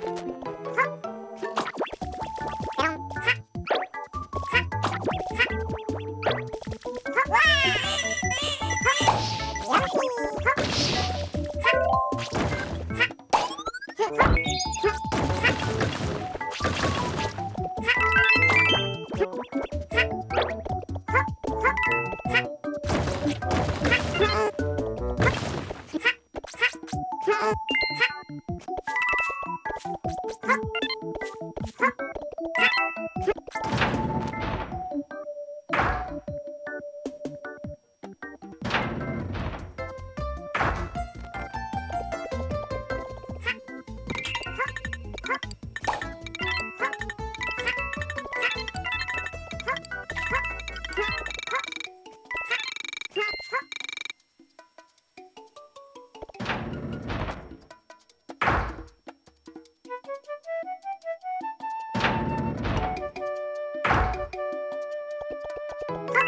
Ha!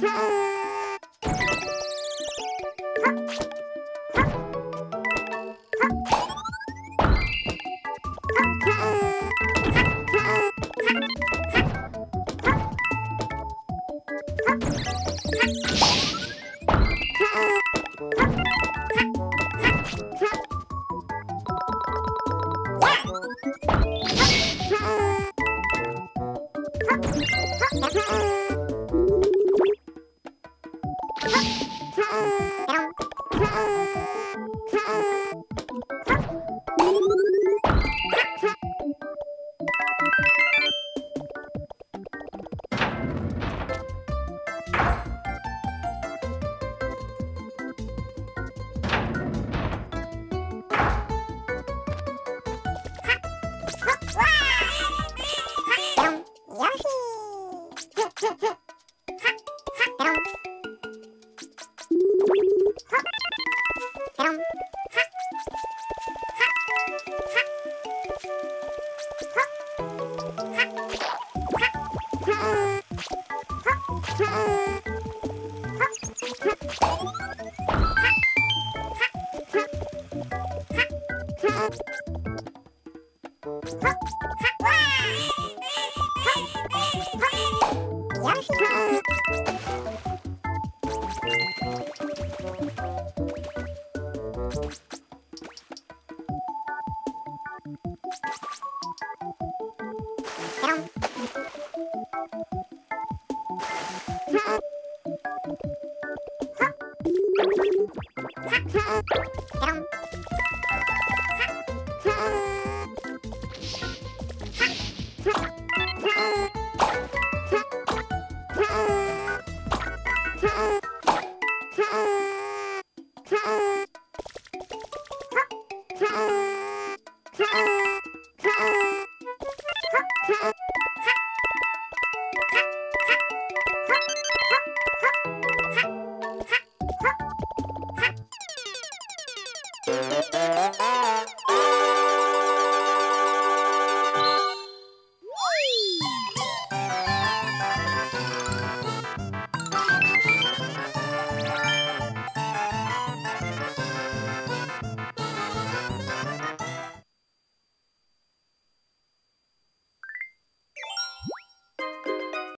Hey! ハハハ! Get on. Música